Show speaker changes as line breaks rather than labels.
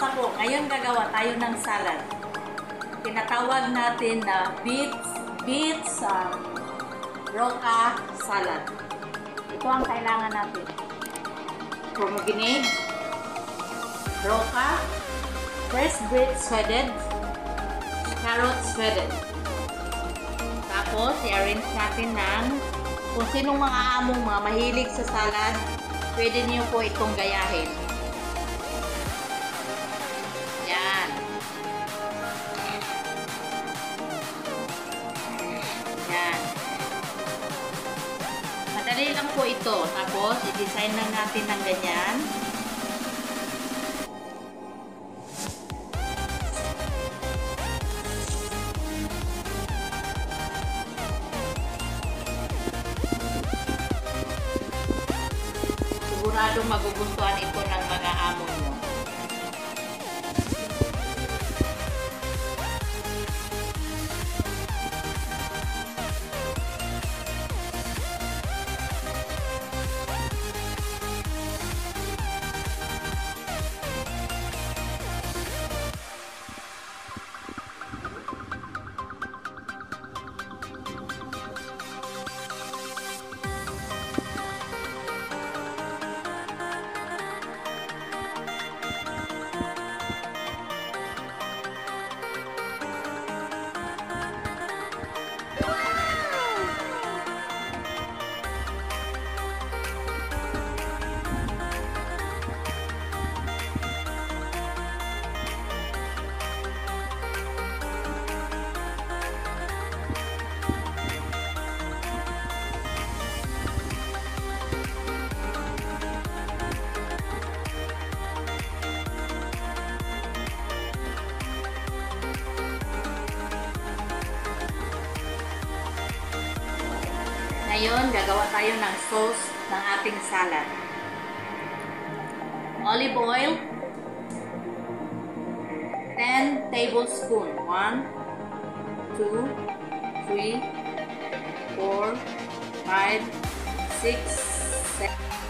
Kamusta po? Ngayon gagawa tayo ng salad. Tinatawag natin na beets, beets, uh, roca salad. Ito ang kailangan natin. Pomegranate, roca, fresh beet shredded, carrot shredded. Tapos, i-arrange natin ng kung sinong mga among mga mahilig sa salad, pwede niyo po itong gayahin. Yan. Madali lang po ito. Tapos, i-design lang natin ng ganyan. Siguradong magugustuhan ito ng mga amo nyo. Ngayon, gagawa tayo ng sauce ng ating salad. Olive oil, 10 tablespoon. 1, 2, 3, 4, 5, 6, 7,